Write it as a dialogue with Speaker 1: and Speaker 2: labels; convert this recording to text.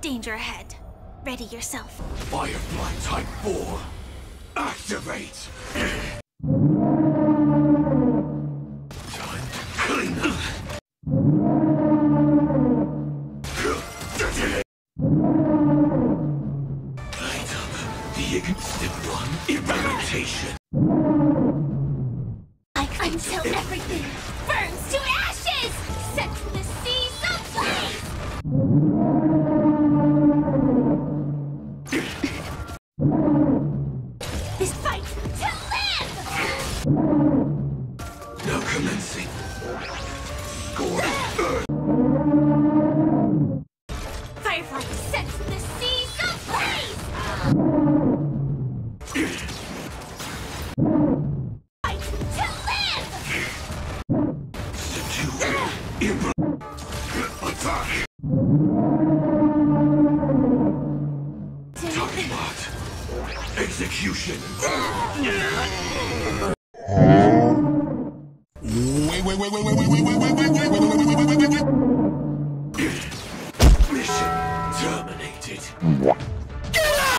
Speaker 1: Danger ahead. Ready yourself.
Speaker 2: Firefly Type 4. Activate! Time to clean up! Up the Step 1 Implementation.
Speaker 1: I until everything burns to ashes! Set the seas ablaze!
Speaker 2: Execution.
Speaker 3: Wait, wait, wait, wait, wait, wait, wait, wait, wait, обалдеть.